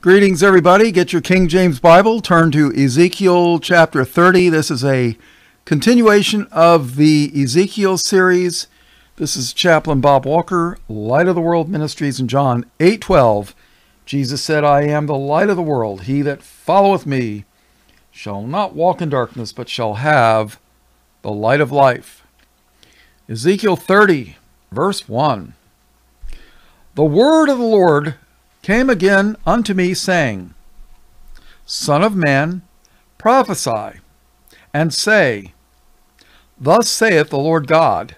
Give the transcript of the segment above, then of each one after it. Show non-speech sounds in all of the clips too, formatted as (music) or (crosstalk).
Greetings, everybody. Get your King James Bible. Turn to Ezekiel chapter 30. This is a continuation of the Ezekiel series. This is Chaplain Bob Walker, Light of the World Ministries, in John 8:12. Jesus said, "I am the light of the world. He that followeth me shall not walk in darkness, but shall have the light of life." Ezekiel 30, verse 1. The word of the Lord came again unto me, saying, Son of man, prophesy, and say, Thus saith the Lord God,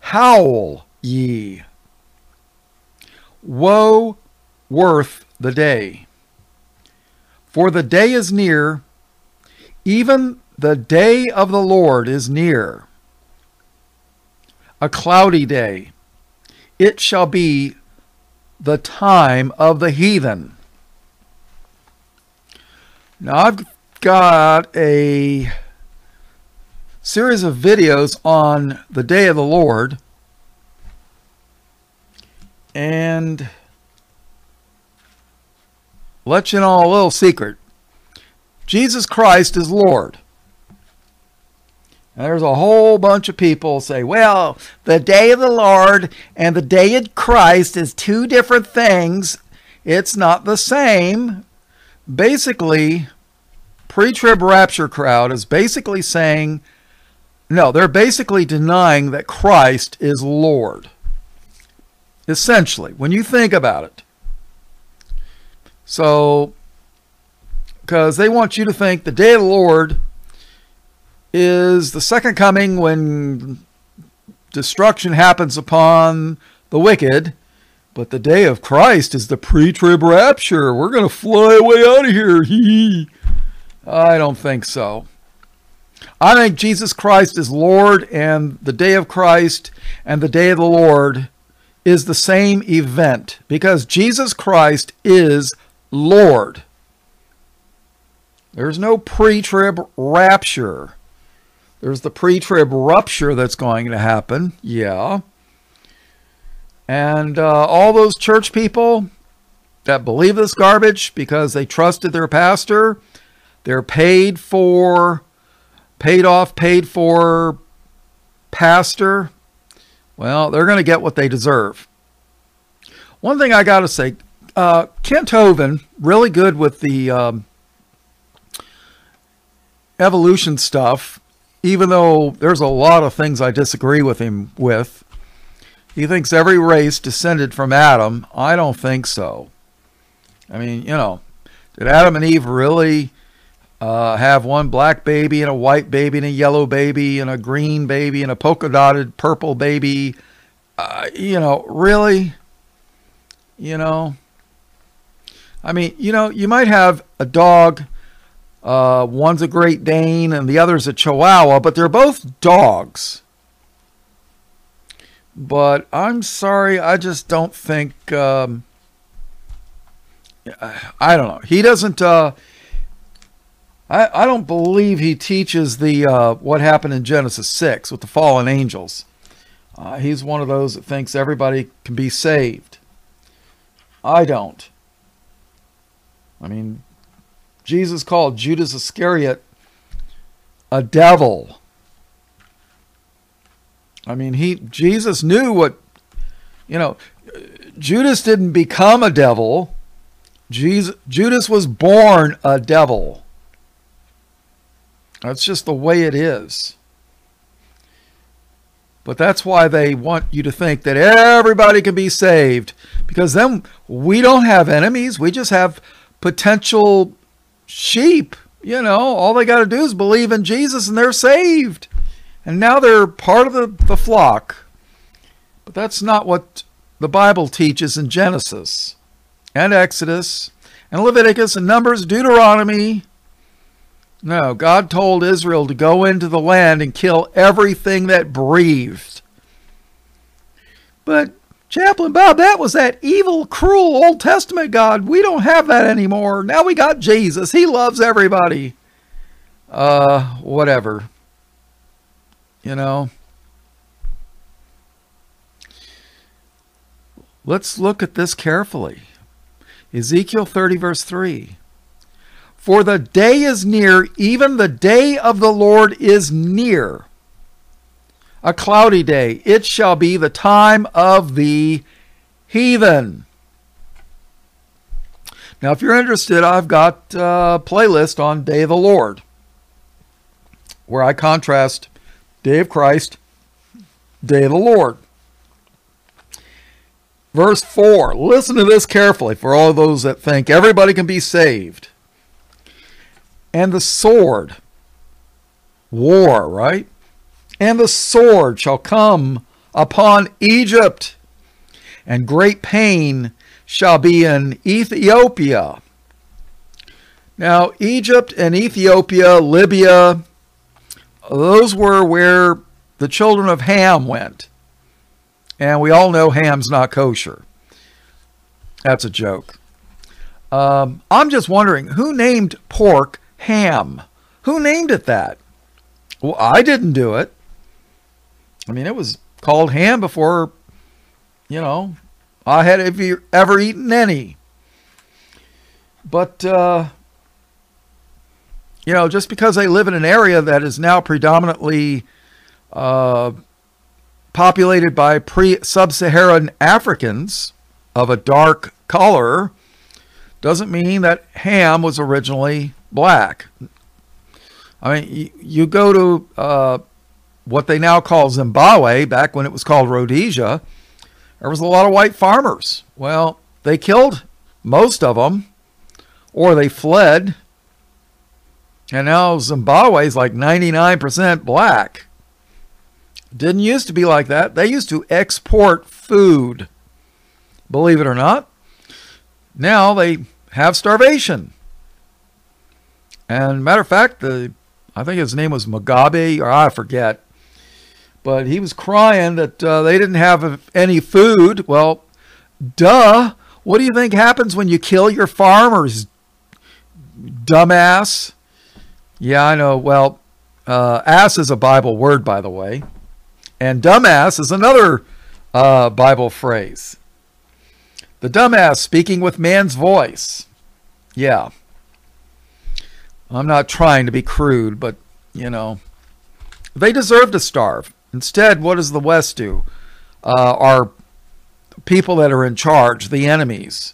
Howl ye. Woe worth the day. For the day is near, even the day of the Lord is near. A cloudy day. It shall be the time of the heathen. Now, I've got a series of videos on the day of the Lord. And let you know a little secret Jesus Christ is Lord. There's a whole bunch of people say, well, the day of the Lord and the day of Christ is two different things. It's not the same. Basically, pre trib rapture crowd is basically saying, no, they're basically denying that Christ is Lord. Essentially, when you think about it. So, because they want you to think the day of the Lord is the second coming when destruction happens upon the wicked. But the day of Christ is the pre trib rapture. We're going to fly away out of here. (laughs) I don't think so. I think Jesus Christ is Lord, and the day of Christ and the day of the Lord is the same event because Jesus Christ is Lord. There's no pre trib rapture. There's the pre trib rupture that's going to happen. Yeah. And uh, all those church people that believe this garbage because they trusted their pastor, they're paid for, paid off, paid for pastor. Well, they're going to get what they deserve. One thing I got to say uh, Kent Hovind, really good with the um, evolution stuff even though there's a lot of things I disagree with him with. He thinks every race descended from Adam. I don't think so. I mean, you know, did Adam and Eve really uh, have one black baby and a white baby and a yellow baby and a green baby and a polka dotted purple baby? Uh, you know, really? You know? I mean, you know, you might have a dog uh, one's a Great Dane and the other's a Chihuahua, but they're both dogs. But I'm sorry, I just don't think. Um, I don't know. He doesn't. Uh, I I don't believe he teaches the uh, what happened in Genesis six with the fallen angels. Uh, he's one of those that thinks everybody can be saved. I don't. I mean, Jesus called Judas Iscariot a devil. I mean, he Jesus knew what you know, Judas didn't become a devil. Jesus, Judas was born a devil. That's just the way it is. But that's why they want you to think that everybody can be saved because then we don't have enemies. We just have potential sheep. You know, all they got to do is believe in Jesus and they're saved. And now they're part of the, the flock. But that's not what the Bible teaches in Genesis and Exodus and Leviticus and Numbers, Deuteronomy. No, God told Israel to go into the land and kill everything that breathed. But Chaplain Bob, that was that evil, cruel Old Testament God. We don't have that anymore. Now we got Jesus. He loves everybody. Uh, whatever. You know. Let's look at this carefully. Ezekiel 30, verse 3. For the day is near, even the day of the Lord is near. A cloudy day. It shall be the time of the heathen. Now, if you're interested, I've got a playlist on Day of the Lord where I contrast Day of Christ, Day of the Lord. Verse 4. Listen to this carefully for all those that think everybody can be saved. And the sword, war, right? And the sword shall come upon Egypt, and great pain shall be in Ethiopia. Now, Egypt and Ethiopia, Libya, those were where the children of Ham went. And we all know Ham's not kosher. That's a joke. Um, I'm just wondering who named pork Ham? Who named it that? Well, I didn't do it. I mean, it was called ham before, you know, I had ever eaten any. But, uh, you know, just because they live in an area that is now predominantly uh, populated by pre sub Saharan Africans of a dark color doesn't mean that ham was originally black. I mean, you, you go to uh, what they now call Zimbabwe, back when it was called Rhodesia, there was a lot of white farmers. Well, they killed most of them, or they fled. And now Zimbabwe is like 99% black. Didn't used to be like that. They used to export food, believe it or not. Now they have starvation. And matter of fact, the I think his name was Mugabe, or I forget, but he was crying that uh, they didn't have any food. Well, duh. What do you think happens when you kill your farmers, dumbass? Yeah, I know. Well, uh, ass is a Bible word, by the way. And dumbass is another uh, Bible phrase. The dumbass speaking with man's voice. Yeah. I'm not trying to be crude, but, you know, they deserve to starve. Instead, what does the West do? Uh, our people that are in charge, the enemies,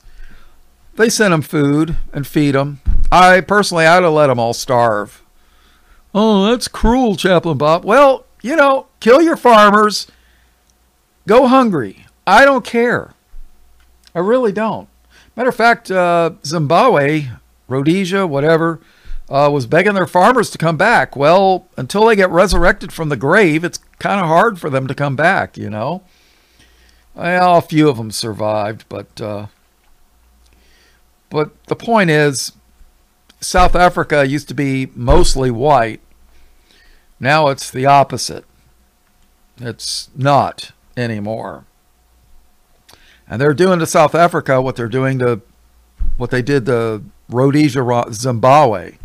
they send them food and feed them. I personally, I'd have let them all starve. Oh, that's cruel, Chaplain Bob. Well, you know, kill your farmers, go hungry. I don't care. I really don't. Matter of fact, uh, Zimbabwe, Rhodesia, whatever, uh, was begging their farmers to come back. Well, until they get resurrected from the grave, it's kind of hard for them to come back, you know. Well, a few of them survived, but uh, but the point is, South Africa used to be mostly white. Now it's the opposite. It's not anymore. And they're doing to South Africa what they're doing to what they did to Rhodesia, Zimbabwe.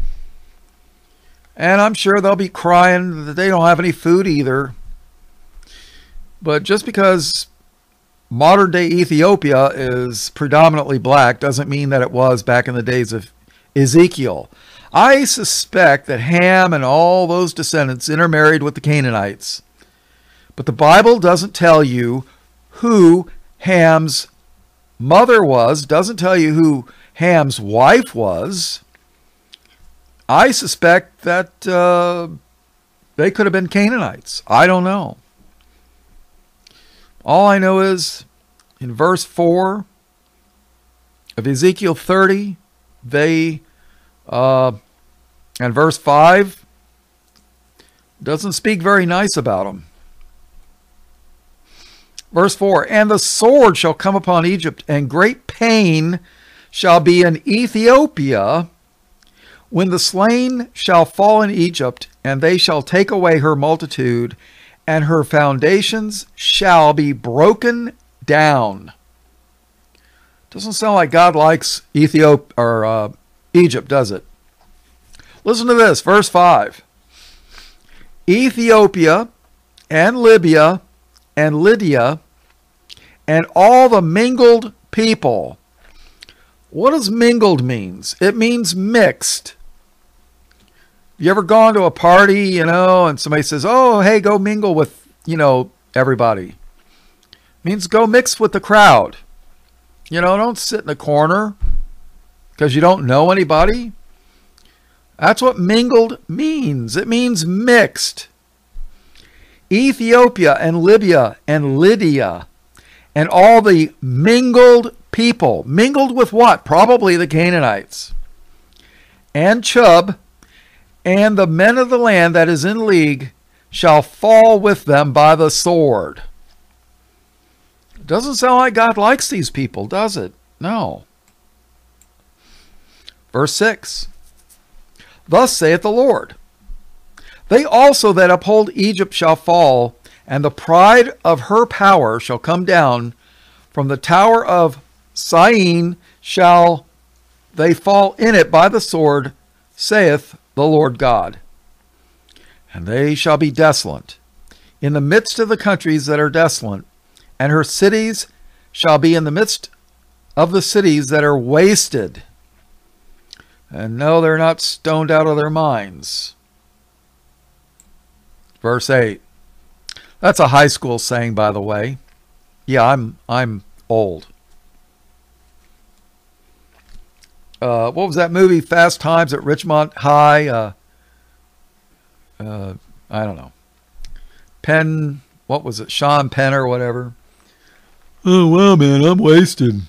And I'm sure they'll be crying that they don't have any food either. But just because modern day Ethiopia is predominantly black doesn't mean that it was back in the days of Ezekiel. I suspect that Ham and all those descendants intermarried with the Canaanites. But the Bible doesn't tell you who Ham's mother was, doesn't tell you who Ham's wife was. I suspect that uh, they could have been Canaanites. I don't know. All I know is in verse 4 of Ezekiel 30, they, uh, and verse 5 doesn't speak very nice about them. Verse 4 And the sword shall come upon Egypt, and great pain shall be in Ethiopia when the slain shall fall in Egypt, and they shall take away her multitude, and her foundations shall be broken down. Doesn't sound like God likes Ethiopia or uh, Egypt, does it? Listen to this, verse 5. Ethiopia and Libya and Lydia and all the mingled people What does mingled means? It means mixed. You ever gone to a party, you know, and somebody says, "Oh, hey, go mingle with, you know, everybody." means go mix with the crowd. You know, don't sit in the corner because you don't know anybody. That's what mingled means. It means mixed. Ethiopia and Libya and Lydia and all the mingled people. Mingled with what? Probably the Canaanites. And Chub and the men of the land that is in league shall fall with them by the sword. Doesn't sound like God likes these people, does it? No. Verse 6 Thus saith the Lord They also that uphold Egypt shall fall, and the pride of her power shall come down. From the tower of Syene shall they fall in it by the sword, saith the Lord God. And they shall be desolate in the midst of the countries that are desolate, and her cities shall be in the midst of the cities that are wasted. And no, they're not stoned out of their minds. Verse 8. That's a high school saying, by the way. Yeah, I'm I'm old. Uh, what was that movie? Fast Times at Ridgemont High. Uh, uh, I don't know. Penn. What was it? Sean Penn or whatever. Oh well, man, I'm wasted.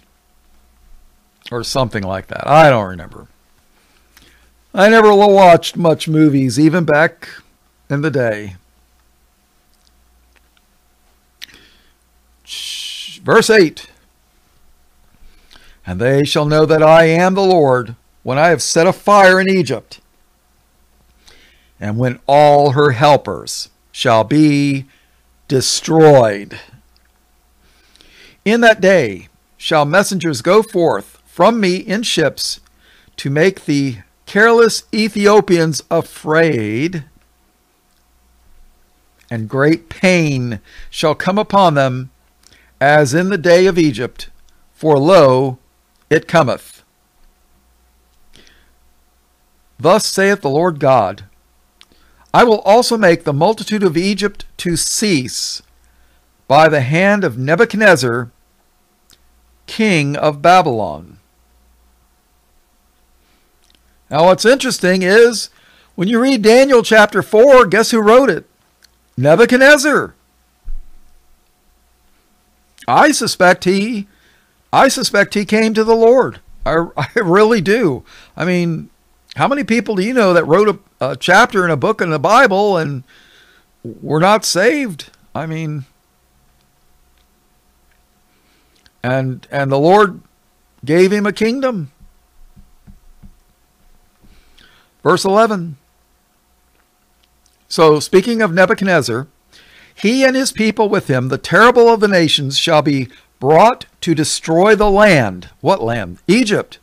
Or something like that. I don't remember. I never watched much movies, even back in the day. Verse 8 And they shall know that I am the Lord when I have set a fire in Egypt, and when all her helpers shall be destroyed. In that day shall messengers go forth from me in ships to make the careless Ethiopians afraid, and great pain shall come upon them as in the day of Egypt, for lo, it cometh. Thus saith the Lord God I will also make the multitude of Egypt to cease by the hand of Nebuchadnezzar, king of Babylon. Now, what's interesting is when you read Daniel chapter 4, guess who wrote it? Nebuchadnezzar. I suspect he I suspect he came to the Lord. I, (laughs) I really do. I mean, how many people do you know that wrote a, a chapter in a book in the Bible and were not saved? I mean, and and the Lord gave him a kingdom. Verse 11. So, speaking of Nebuchadnezzar, he and his people with him, the terrible of the nations, shall be brought to destroy the land. What land? Egypt.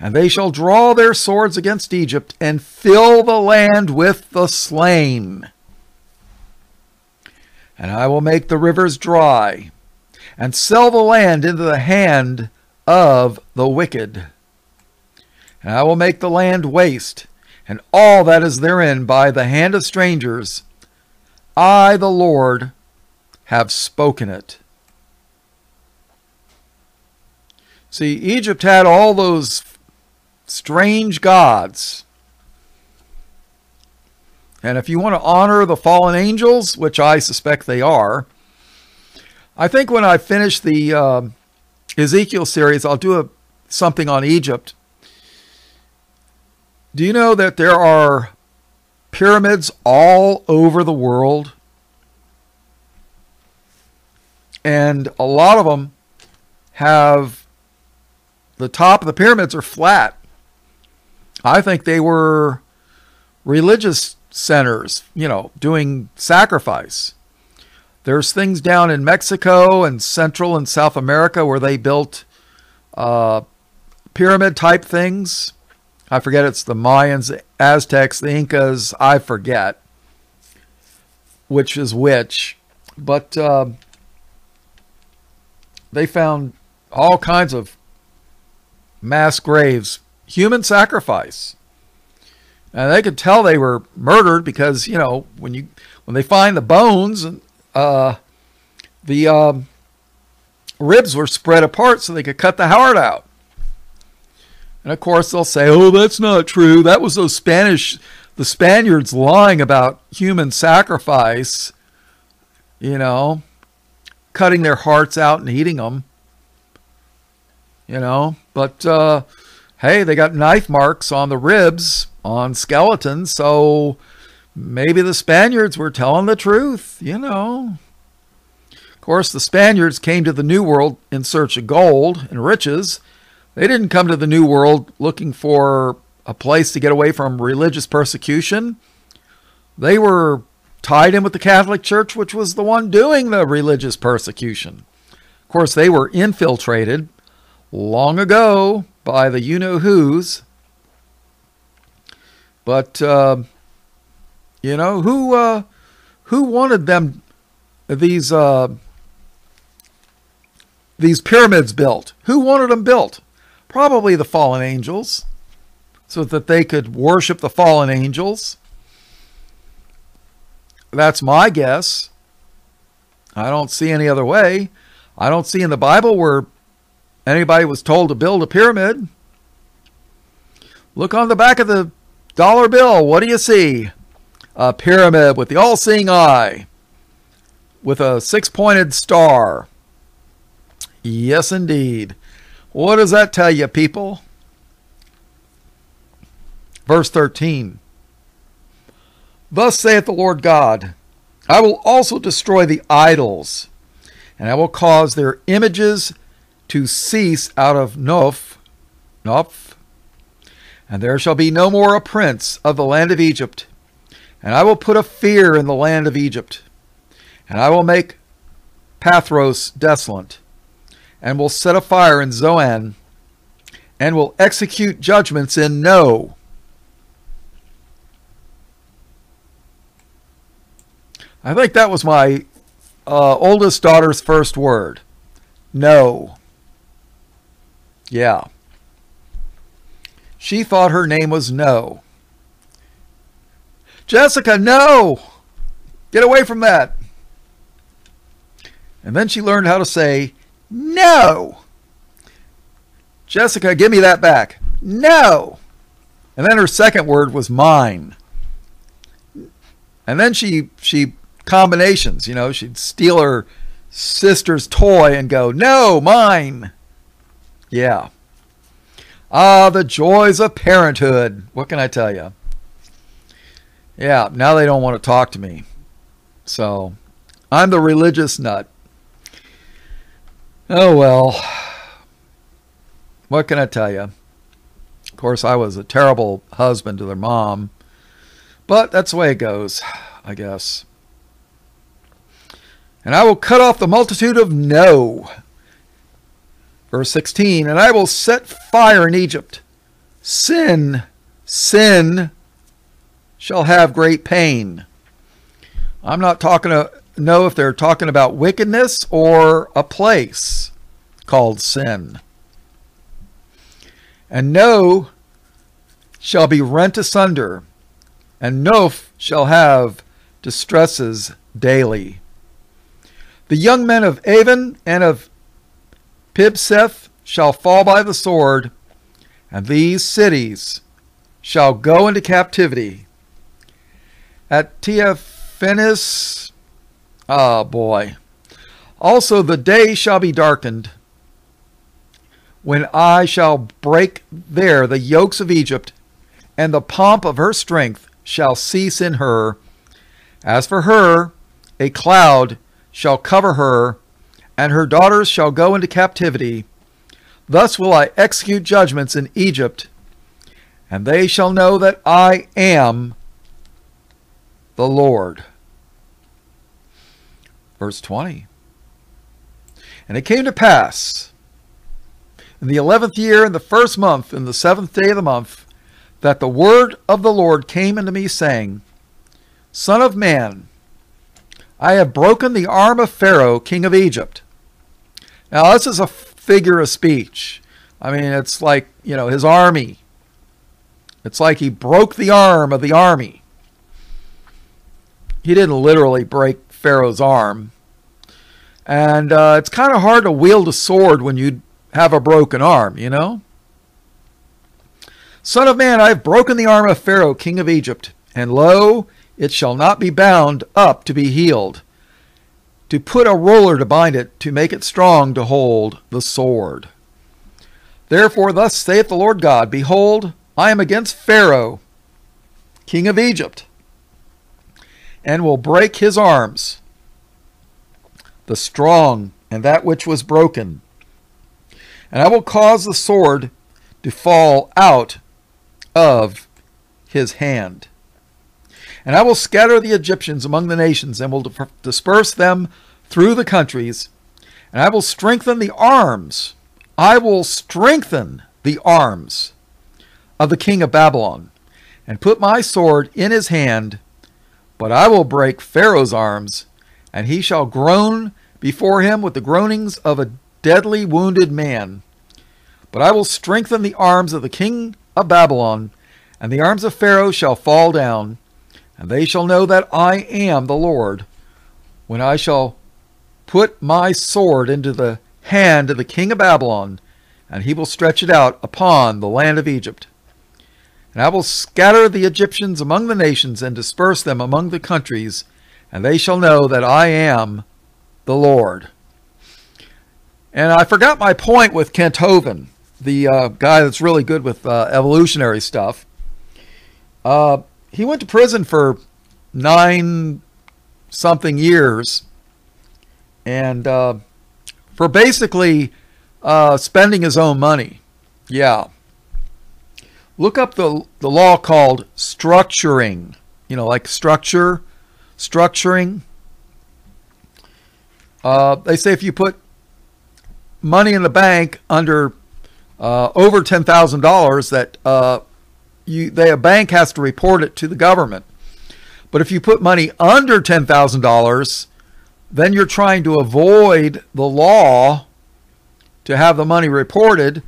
And they shall draw their swords against Egypt and fill the land with the slain. And I will make the rivers dry and sell the land into the hand of the wicked. And I will make the land waste and all that is therein by the hand of strangers I, the Lord, have spoken it. See, Egypt had all those strange gods. And if you want to honor the fallen angels, which I suspect they are, I think when I finish the uh, Ezekiel series, I'll do a, something on Egypt. Do you know that there are pyramids all over the world. And a lot of them have the top of the pyramids are flat. I think they were religious centers, you know, doing sacrifice. There's things down in Mexico and Central and South America where they built uh, pyramid type things. I forget it's the Mayans, the Aztecs, the Incas, I forget which is which. But uh, they found all kinds of mass graves, human sacrifice. And they could tell they were murdered because, you know, when you when they find the bones, uh, the um, ribs were spread apart so they could cut the heart out. And of course, they'll say, "Oh, that's not true. That was those Spanish, the Spaniards lying about human sacrifice." You know, cutting their hearts out and eating them. You know, but uh, hey, they got knife marks on the ribs on skeletons, so maybe the Spaniards were telling the truth. You know. Of course, the Spaniards came to the New World in search of gold and riches. They didn't come to the New World looking for a place to get away from religious persecution. They were tied in with the Catholic Church, which was the one doing the religious persecution. Of course, they were infiltrated long ago by the you know who's. But uh, you know who uh, who wanted them these uh, these pyramids built? Who wanted them built? Probably the fallen angels, so that they could worship the fallen angels. That's my guess. I don't see any other way. I don't see in the Bible where anybody was told to build a pyramid. Look on the back of the dollar bill. What do you see? A pyramid with the all seeing eye with a six pointed star. Yes, indeed. What does that tell you, people? Verse 13 Thus saith the Lord God I will also destroy the idols, and I will cause their images to cease out of Noph, Noph, and there shall be no more a prince of the land of Egypt. And I will put a fear in the land of Egypt, and I will make Pathros desolate, and will set a fire in Zoan, and will execute judgments in No. I think that was my uh, oldest daughter's first word. No. Yeah. She thought her name was No. Jessica, no! Get away from that. And then she learned how to say, No! Jessica, give me that back. No! And then her second word was mine. And then she she combinations, you know, she'd steal her sister's toy and go, "No, mine." Yeah. Ah, the joys of parenthood. What can I tell you? Yeah, now they don't want to talk to me. So, I'm the religious nut. Oh well. What can I tell you? Of course, I was a terrible husband to their mom. But that's the way it goes, I guess. And I will cut off the multitude of No. Verse 16, and I will set fire in Egypt. Sin, sin shall have great pain. I'm not talking to know if they're talking about wickedness or a place called sin. And No shall be rent asunder, and no shall have distresses daily. The young men of Aven and of Pibeseth shall fall by the sword, and these cities shall go into captivity. At Tehaphnehes, ah oh boy, also the day shall be darkened, when I shall break there the yokes of Egypt, and the pomp of her strength shall cease in her. As for her, a cloud shall cover her, and her daughters shall go into captivity. Thus will I execute judgments in Egypt, and they shall know that I am the Lord. Verse 20. And it came to pass in the eleventh year, in the first month, in the seventh day of the month, that the word of the Lord came unto me, saying, Son of man, I have broken the arm of Pharaoh, king of Egypt, now, this is a figure of speech. I mean, it's like, you know, his army. It's like he broke the arm of the army. He didn't literally break Pharaoh's arm. And uh, it's kind of hard to wield a sword when you have a broken arm, you know? Son of man, I have broken the arm of Pharaoh, king of Egypt, and lo, it shall not be bound up to be healed. To put a roller to bind it, to make it strong to hold the sword. Therefore, thus saith the Lord God Behold, I am against Pharaoh, king of Egypt, and will break his arms, the strong and that which was broken. And I will cause the sword to fall out of his hand. And I will scatter the Egyptians among the nations, and will disperse them through the countries. And I will strengthen the arms I will strengthen the arms of the king of Babylon and put my sword in his hand, but I will break Pharaoh's arms, and he shall groan before him with the groanings of a deadly wounded man. But I will strengthen the arms of the king of Babylon, and the arms of Pharaoh shall fall down, and they shall know that I am the Lord, when I shall put my sword into the hand of the king of Babylon, and he will stretch it out upon the land of Egypt. And I will scatter the Egyptians among the nations and disperse them among the countries, and they shall know that I am the Lord. And I forgot my point with Kent Hovind, the uh, guy that's really good with uh, evolutionary stuff. Uh, he went to prison for nine something years, and uh, for basically uh, spending his own money. Yeah. Look up the, the law called structuring. You know, like structure, structuring. Uh, they say if you put money in the bank under uh, over ten thousand dollars, that uh, you they a bank has to report it to the government. But if you put money under ten thousand dollars, then you're trying to avoid the law to have the money reported,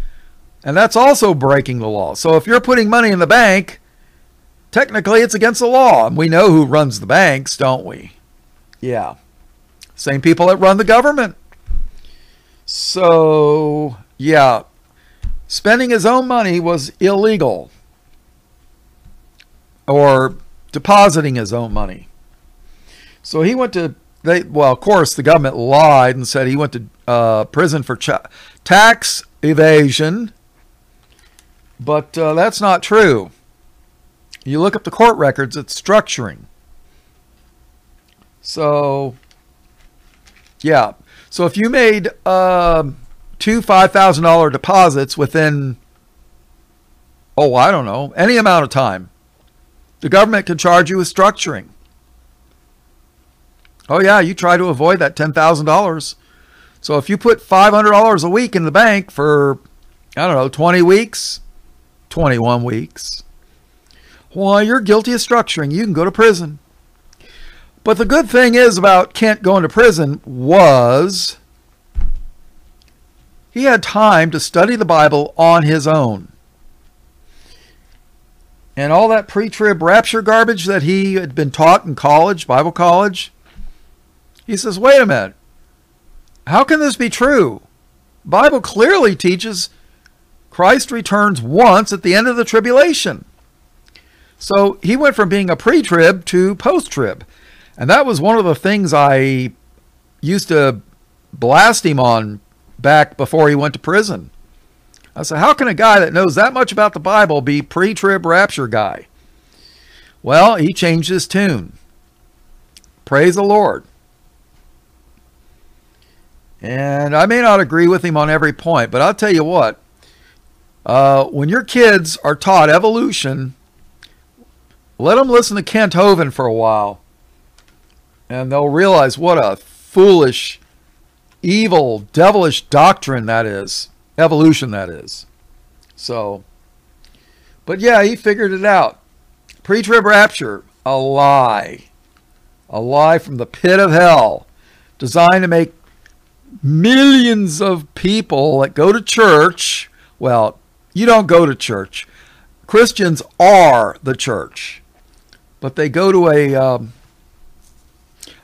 and that's also breaking the law. So if you're putting money in the bank, technically it's against the law. And we know who runs the banks, don't we? Yeah. Same people that run the government. So, yeah, spending his own money was illegal. Or depositing his own money. So he went to they well, of course, the government lied and said he went to uh, prison for ch- tax evasion, but uh, that's not true. You look up the court records; it's structuring. So, yeah. So if you made uh, two five thousand dollar deposits within, oh, I don't know, any amount of time, the government can charge you with structuring. Oh, yeah, you try to avoid that $10,000. So if you put $500 a week in the bank for, I don't know, 20 weeks, 21 weeks, why, you're guilty of structuring. You can go to prison. But the good thing is about Kent going to prison was he had time to study the Bible on his own. And all that pre trib rapture garbage that he had been taught in college, Bible college, he says, wait a minute. How can this be true? Bible clearly teaches Christ returns once at the end of the tribulation. So he went from being a pre-trib to post-trib. And that was one of the things I used to blast him on back before he went to prison. I said, how can a guy that knows that much about the Bible be pre-trib rapture guy? Well, he changed his tune. Praise the Lord. And I may not agree with him on every point, but I'll tell you what. Uh, when your kids are taught evolution, let them listen to Kent Hovind for a while. And they'll realize what a foolish, evil, devilish doctrine that is. Evolution, that is. So, but yeah, he figured it out. Pre trib rapture, a lie. A lie from the pit of hell, designed to make millions of people that go to church Well, you don't go to church. Christians are the church, but they go to a, um,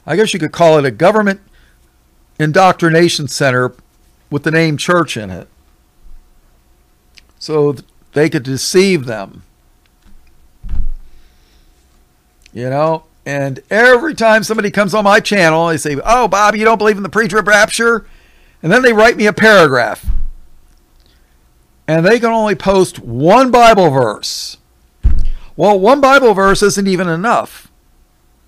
I guess you could call it a government indoctrination center with the name church in it. So they could deceive them. You know, and every time somebody comes on my channel, they say, Oh, Bob, you don't believe in the pre trib rapture? And then they write me a paragraph. And they can only post one Bible verse. Well, one Bible verse isn't even enough.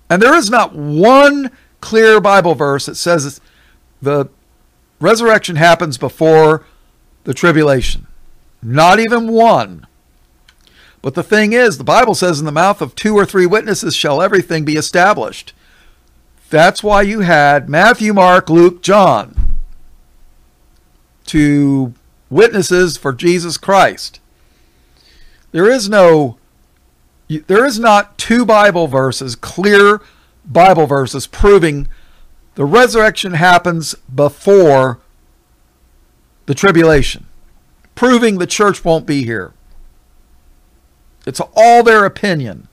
And there is not one clear Bible verse that says the resurrection happens before the tribulation. Not even one. But the thing is, the Bible says, in the mouth of two or three witnesses shall everything be established. That's why you had Matthew, Mark, Luke, John to witnesses for Jesus Christ. There is no, there is not two Bible verses, clear Bible verses proving the resurrection happens before the tribulation, proving the church won't be here. It's all their opinion.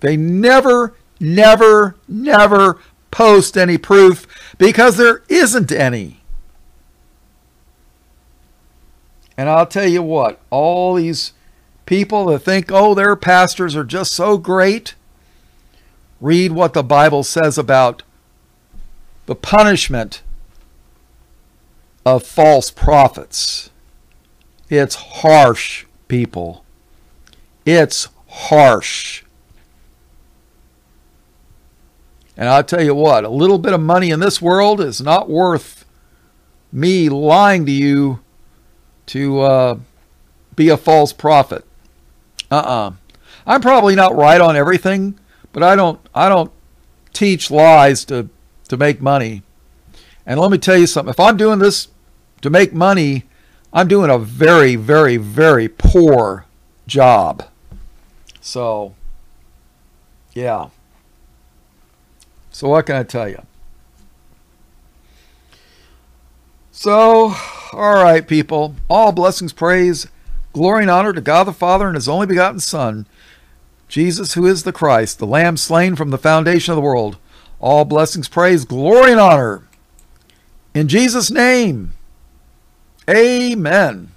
They never, never, never post any proof because there isn't any. And I'll tell you what, all these people that think, oh, their pastors are just so great, read what the Bible says about the punishment of false prophets. It's harsh, people. It's harsh. And I'll tell you what, a little bit of money in this world is not worth me lying to you to uh, be a false prophet. Uh-uh. I'm probably not right on everything, but I don't I don't teach lies to to make money. And let me tell you something. If I'm doing this to make money, I'm doing a very very very poor job. So yeah. So what can I tell you? So all right, people. All blessings, praise, glory, and honor to God the Father and His only begotten Son, Jesus, who is the Christ, the Lamb slain from the foundation of the world. All blessings, praise, glory, and honor. In Jesus' name, amen.